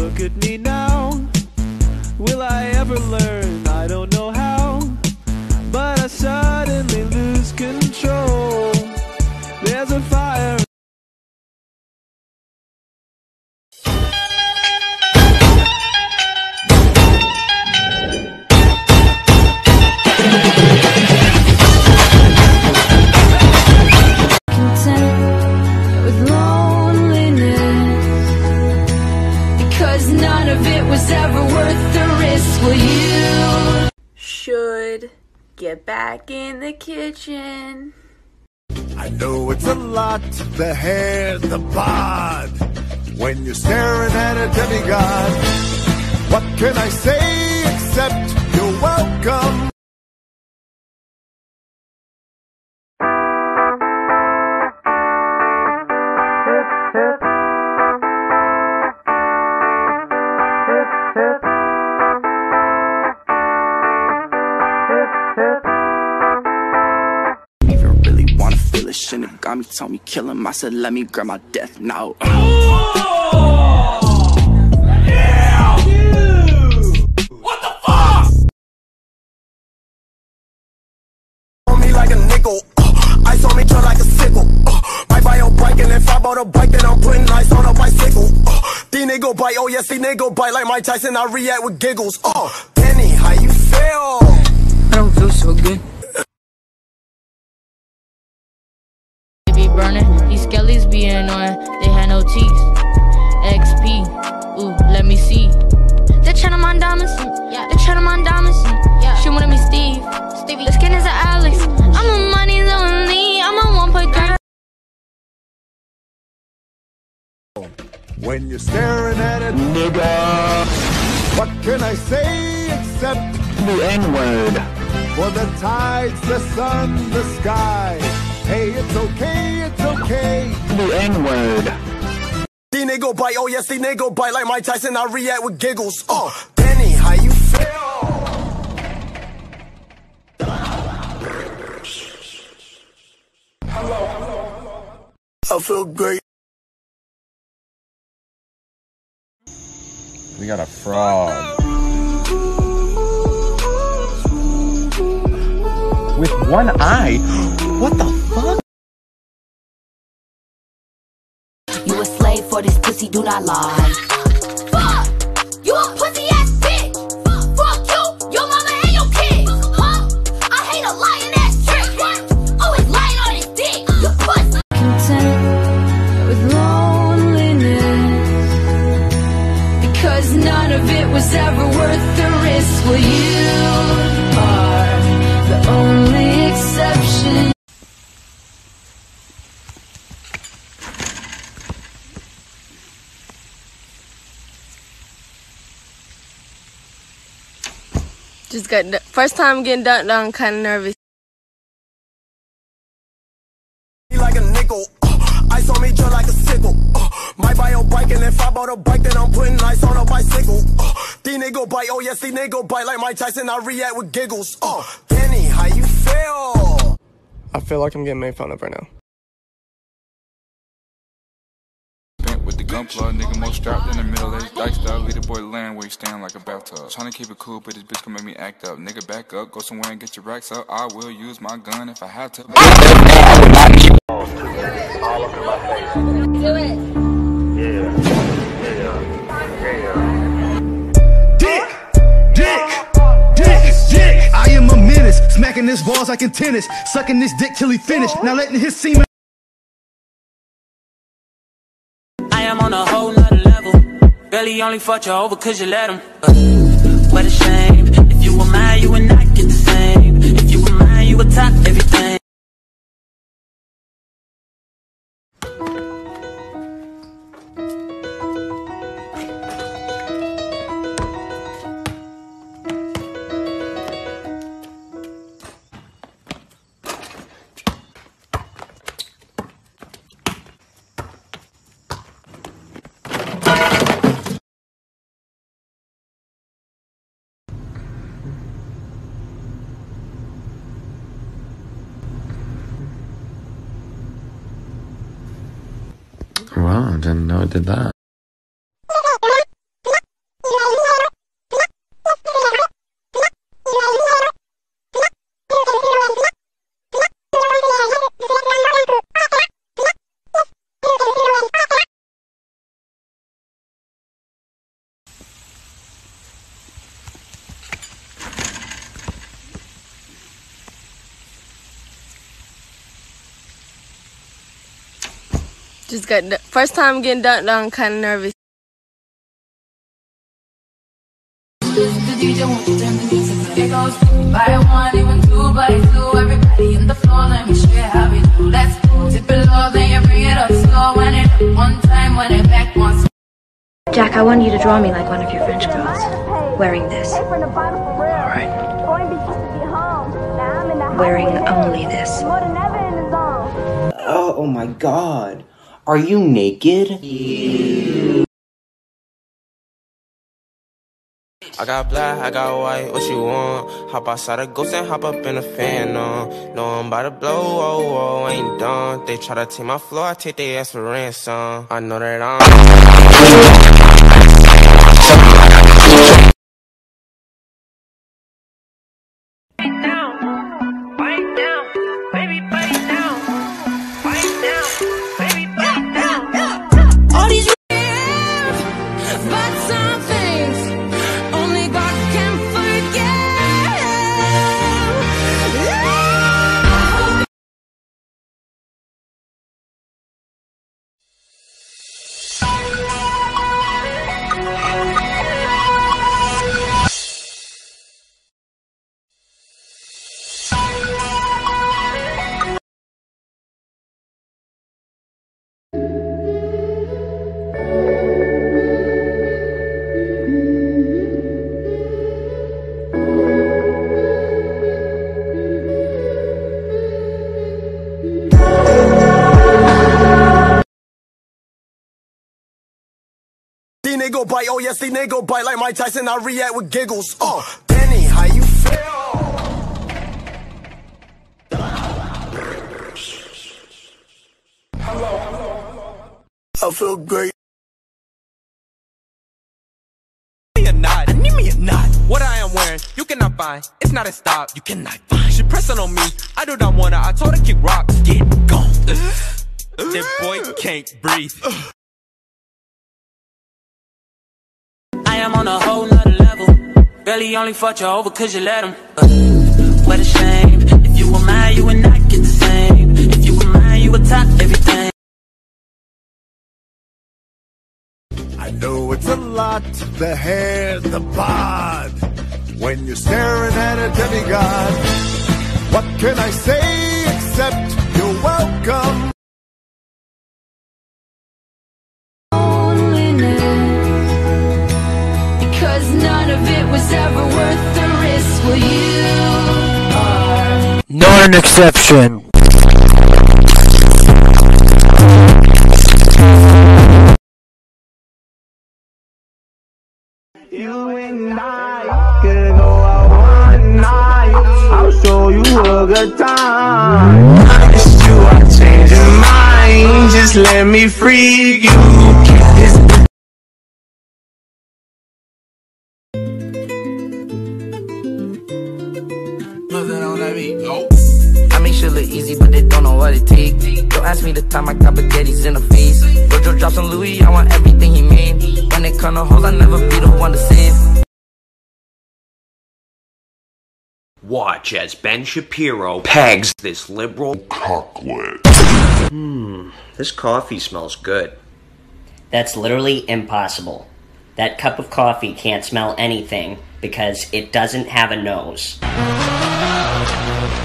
Look at me now. Will I ever learn? I don't know how. But I suddenly lose control. Get back in the kitchen. I know it's a lot, the hair, the bod. When you're staring at a demigod, what can I say except you're welcome? Wanna. Shouldn't have got me, told me kill him. I said, let me grab my death now. on me like a nickel. Uh, ice on me turn like a sickle. Uh, might buy your bike and if I bought a bike, then I'm putting ice on a bicycle. Uh, these nigga bite, oh yes, these nigga bite like Mike Tyson. I react with giggles. Uh, Penny, how you feel? I don't feel so good. Burning, these skellies be annoying. They had no teeth. XP, ooh, let me see. The Channel on diamonds. Yeah. The Channel on diamonds. Yeah. She wanted me Steve. Stevie, The skin is a Alex. I'm a money lonely. I'm on 1.3. When you're staring at it, nigga, what can I say except The N word. for the tides, the sun, the sky? Hey, it's okay, it's okay. The N word. These nigga bite, oh yes, these nigga bite like Mike Tyson. I react with giggles. Uh, Penny, how you feel? Hello. I feel great. We got a frog. With one eye? What the for this pussy, do not lie. Just got first time getting dunked on, kind of nervous. like a nickel. Uh, ice on me just like a sickle. Uh, might buy your bike and if I bought a bike, then I'm putting ice on a bicycle. Uh, these nigga bite, oh yes, these nigga bite like Mike Tyson. I react with giggles. Uh, Penny, how you feel? I feel like I'm getting made fun of right now. With nigga more strapped in the middle age dice style. Lead the boy land where he stand like a bathtub. Tryna keep it cool, but this bitch gon' make me act up. Nigga back up, go somewhere and get your racks up. I will use my gun if I have to. Dick, dick, dick, dick. I am a menace, smacking his balls like in tennis, sucking this dick till he finished. Now letting his semen. On a whole nother level. Barely only fucked you over cause you let him. Uh, what a shame. If you were mine, you would not get the same. If you were mine, you would top Wow, I didn't know it did that. Just got du- first time getting dunked on, kind of nervous. DJ won't you turn the music It goes by one, even two, by two Everybody in the floor, let me show you how we do Let's go, tip it low, then you bring it up slow When it up one time, when it back once Jack, I want you to draw me like one of your French girls. Wearing this. Alright. Wearing only this. Oh, oh my god. Are you naked? I got black, I got white, what you want? Hop outside a ghost and hop up in a fan, no. No, I'm about to blow, oh, oh, ain't done. They try to take my floor, I take their ass for ransom. I know that I'm. Bite, oh yes, these nigga bite like Mike Tyson. I react with giggles. Oh, Danny, how you feel? Hello. I feel great. me a knot. I need me a knot. What I am wearing, you cannot find. It's not a stop. You cannot find. She pressing on me. I do not wanna. I told her kick rocks. Get gone. that boy can't breathe. On a whole nother level. Barely only fucked you over cause you let him. Uh, what a shame. If you were mine, you would not get the same. If you were mine, you would top everything. I know it's a lot, the hair, the bod. When you're staring at a demigod, what can I say except you're welcome? Well, you are. Not an exception. You and I could go out one night. I'll show you a good time. Promise you I change your mind. Just let me freak you. This I make shit look easy, but they don't know what it take. Don't ask me the time I got spaghettis in the face. Virgil drops on Louis, I want everything he made. When it come to hoes, I never be the one to save. Watch as Ben Shapiro pegs this liberal cocklet. Hmm, this coffee smells good. That's literally impossible. That cup of coffee can't smell anything because it doesn't have a nose. Thank you.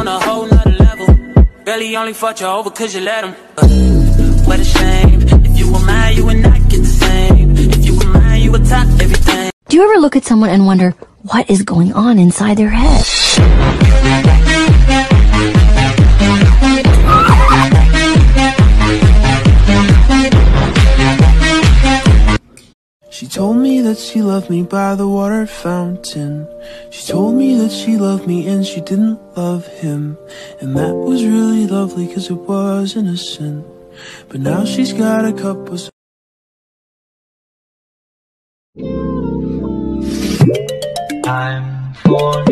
On a whole nother level. Barely only fucked you over cause you let him. Uh, what a shame. If you were mine, you would not get the same. If you were mine, you would top everything. Do you ever look at someone and wonder what is going on inside their head? She told me that she loved me by the water fountain. She told me that she loved me and she didn't love him. And that was really lovely cause it was innocent. But now she's got a couple. I'm for